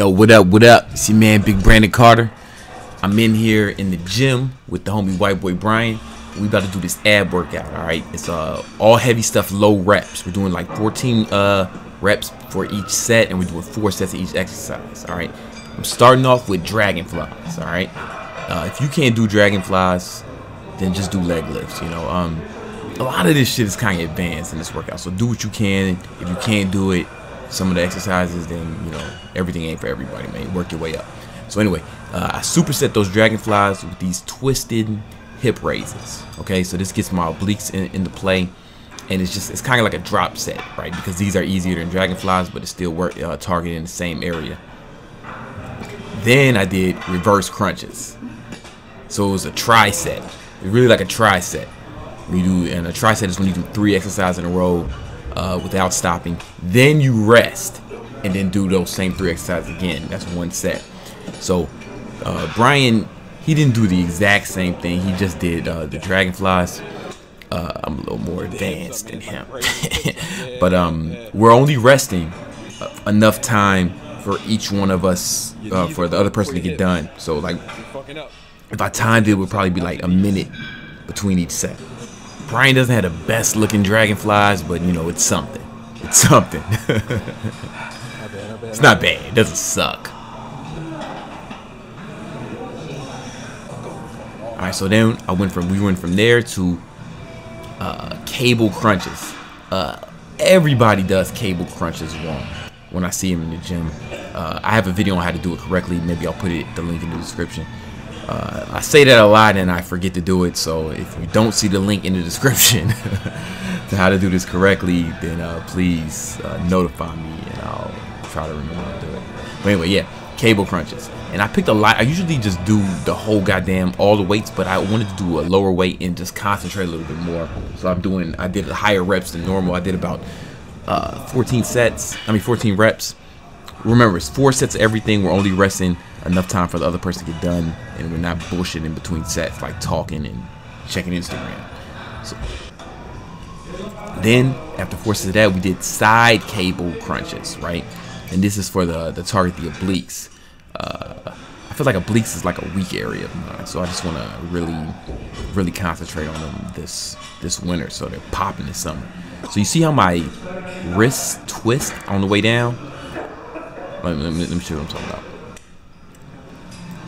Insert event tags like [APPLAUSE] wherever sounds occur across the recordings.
Yo, what up, what up? Your man, Big Brandon Carter. I'm in here in the gym with the homie White Boy Brian. We about to do this ab workout, all right? It's uh all heavy stuff, low reps. We're doing like 14 uh reps for each set, and we're doing four sets of each exercise, all right? I'm starting off with dragonflies, all right? Uh, if you can't do dragonflies, then just do leg lifts, you know? Um, a lot of this shit is kind of advanced in this workout, so do what you can. If you can't do it, some of the exercises, then you know everything ain't for everybody, man. Work your way up. So anyway, uh, I superset those dragonflies with these twisted hip raises. Okay, so this gets my obliques in, into play, and it's just it's kind of like a drop set, right? Because these are easier than dragonflies, but it's still work uh, targeting the same area. Then I did reverse crunches. So it was a tri-set. It's really like a tri-set. You do and a tri-set is when you do three exercises in a row uh, without stopping. Then you rest and then do those same three exercises again. That's one set. So uh, Brian, he didn't do the exact same thing. He just did uh, the dragonflies. Uh, I'm a little more advanced than him, [LAUGHS] but um, we're only resting uh, enough time for each one of us uh, for the other person to get done. So like, if I timed it, it would probably be like a minute between each set. Brian doesn't have the best looking dragonflies, but you know, it's something. It's something. [LAUGHS] it's not bad. It doesn't suck. Alright, so then I went from we went from there to uh, cable crunches. Uh, everybody does cable crunches wrong when I see them in the gym. Uh, I have a video on how to do it correctly. Maybe I'll put it the link in the description. Uh, I say that a lot and I forget to do it. So if you don't see the link in the description [LAUGHS] to how to do this correctly, then uh, please uh, notify me and I'll try to remember to do it. But anyway, yeah, cable crunches. And I picked a lot. I usually just do the whole goddamn all the weights, but I wanted to do a lower weight and just concentrate a little bit more. So I'm doing. I did higher reps than normal. I did about uh, 14 sets. I mean 14 reps. Remember, it's four sets of everything. We're only resting enough time for the other person to get done, and we're not bullshitting in between sets, like talking and checking Instagram. So then, after four sets of that, we did side cable crunches, right? And this is for the the target the obliques. Uh, I feel like obliques is like a weak area of mine, so I just want to really, really concentrate on them this this winter, so they're popping this summer. So you see how my wrists twist on the way down? Let me, let me, let me show you what I'm talking about.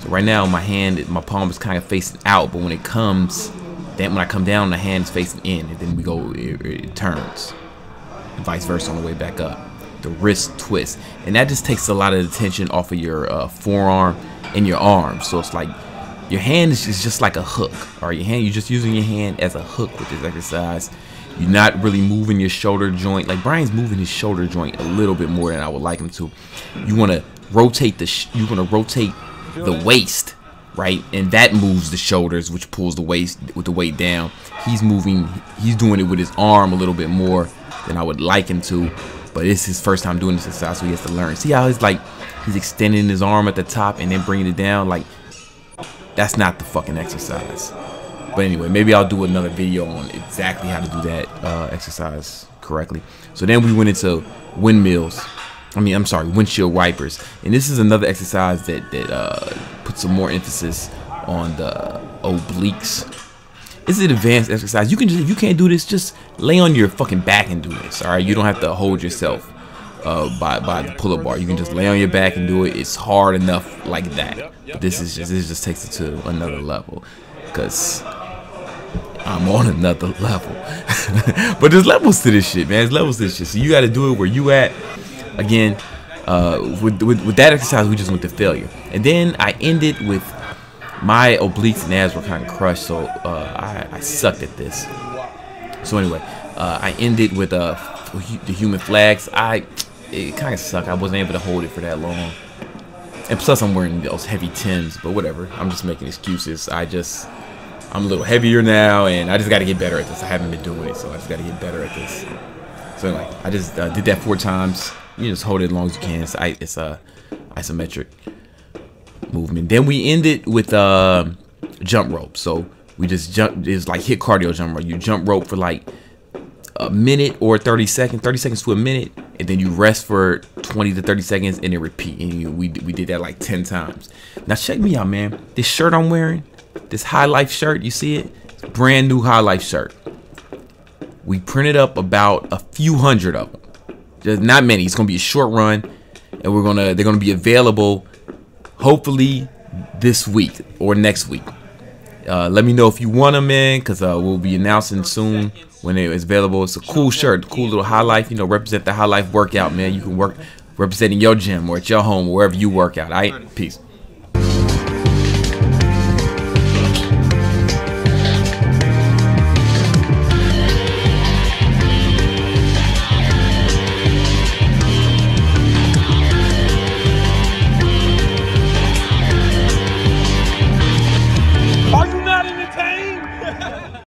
So right now my hand, my palm is kind of facing out, but when it comes, then when I come down, the hand is facing in, and then we go, it, it turns, and vice versa on the way back up. The wrist twist, and that just takes a lot of the tension off of your uh, forearm and your arm. So it's like your hand is just, just like a hook, or your hand, you're just using your hand as a hook with this exercise. You're not really moving your shoulder joint. Like Brian's moving his shoulder joint a little bit more than I would like him to. You want to rotate the, you want to rotate the waist, right? And that moves the shoulders, which pulls the waist with the weight down. He's moving, he's doing it with his arm a little bit more than I would like him to. But it's his first time doing this exercise, so he has to learn. See how he's like, he's extending his arm at the top and then bringing it down? Like, that's not the fucking exercise. But anyway, maybe I'll do another video on exactly how to do that uh, exercise correctly. So then we went into windmills. I mean, I'm sorry, windshield wipers. And this is another exercise that, that uh, puts some more emphasis on the obliques. It's an advanced exercise. You can just, if you can't do this, just lay on your fucking back and do this, all right? You don't have to hold yourself uh, by, by the pull-up bar. You can just lay on your back and do it. It's hard enough like that. But this is just, this just takes it to another level. Because I'm on another level. [LAUGHS] but there's levels to this shit, man. There's levels to this shit. So you got to do it where you at. Again, uh, with, with, with that exercise, we just went to failure. And then I ended with my obliques and abs were kind of crushed, so uh, I, I, sucked at this. So anyway, uh, I ended with uh, the human flags. I it kind of sucked. I wasn't able to hold it for that long. And plus, I'm wearing those heavy Tims, but whatever. I'm just making excuses. I just I'm a little heavier now, and I just got to get better at this. I haven't been doing it, so I just got to get better at this. So anyway, I just uh, did that four times. You just hold it as long as you can. It's, it's a isometric movement. Then we ended with uh, jump rope. So we just jump. It's like HIIT cardio jump rope. You jump rope for like a minute or 30 seconds, 30 seconds to a minute, and then you rest for 20 to 30 seconds and then repeat. And you, we, we did that like 10 times. Now check me out, man. This shirt I'm wearing, this High Life shirt, you see it? Brand new High Life shirt. We printed up about a few hundred of them. Just not many. It's gonna be a short run, and we're gonna they're gonna be available hopefully this week or next week. Uh, let me know if you want them in, cause uh, we'll be announcing soon when it is available. It's a cool shirt, cool little high life. You know, represent the high life workout, man. You can work representing your gym or at your home, wherever you work out. All right, peace.